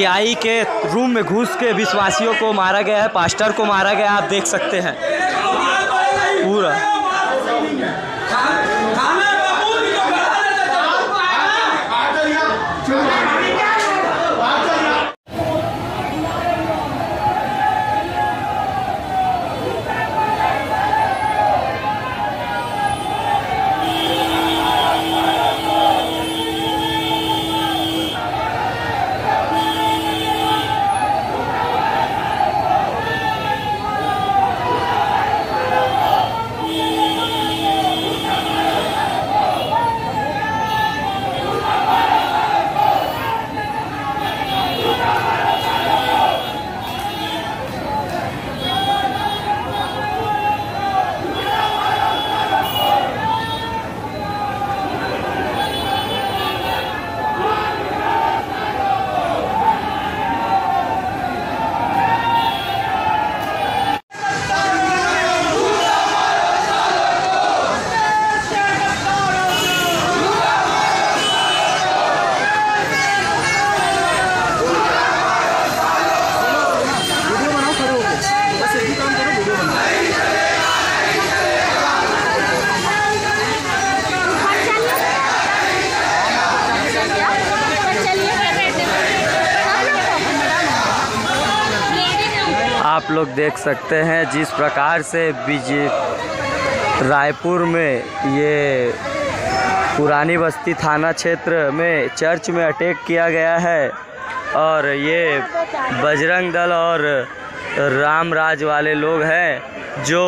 TI के room में घुस के विश्वासियों को मारा गया है, पास्टर को मारा गया आप देख सकते हैं। पूरा। आप लोग देख सकते हैं जिस प्रकार से बीजे रायपुर में ये पुरानी बस्ती थाना क्षेत्र में चर्च में अटैक किया गया है और ये बजरंग दल और राम राज वाले लोग हैं जो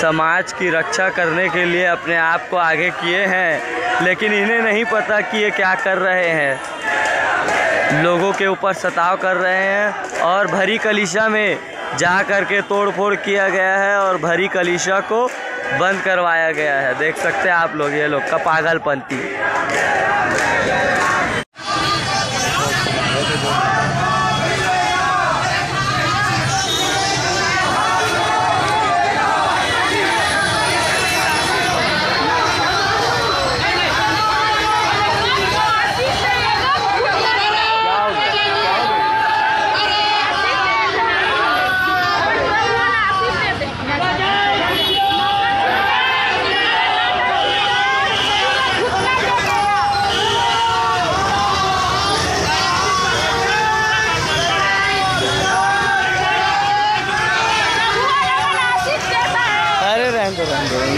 समाज की रक्षा करने के लिए अपने आप को आगे किए हैं, लेकिन इन्हें नहीं पता कि ये क्या कर रहे हैं। लोगों के ऊपर सताव कर रहे हैं और भरी कलिशा में जा करके तोड़ फोड़ किया गया है और भरी कलिशा को बंद करवाया गया है। देख सकते हैं आप लोग, ये लोग का पागलपंती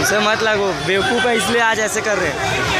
उनसे मत लगो बेवकूफ़ है इसलिए आज ऐसे कर रहे हैं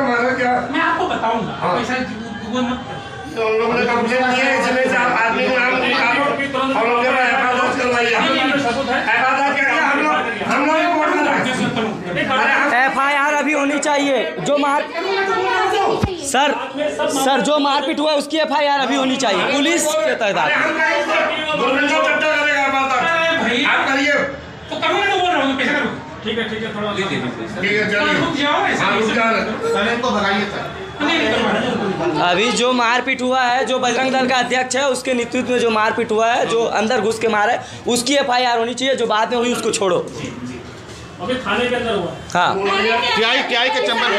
हमारा क्या मैं आपको बताऊँगा ऐसा गूगल मत करो। तो हम लोगों ने कंप्लेन की है इसमें से आप आदमी निकालो हम लोग के एफ़ दर्ज करवाइए। हाँ, ये हम सबूत है। एफ़ दर्ज करके हम लोग हम लोग ही वोट मैं डाला सुनता हूँ। एक अरे बात- हम एफ़ आई आर अभी होनी चाहिए। जो मार सर सर जो मारपीट हुआ उसकी एफ़ आई आर अभी होनी चाहिए। पुलिस के तहत हम एफ़ आप करिए। तो करूँगा ना बोल रहा हूँ पैसा करो? ठीक है ठीक है थोड़ा ठीक है थोड़ा चलिए। जाओ हाँ रुक नहीं सर इनको भगाइए सर। अभी जो मारपीट हुआ है जो बजरंग दल का अध्यक्ष है उसके नेतृत्व में जो मारपीट हुआ है जो अंदर घुस के मारा है उसकी एफआईआर होनी चाहिए जो बाद में हुई उसको छोड़ो। अभी थाने के अंदर हुआ हाँ। क्या में?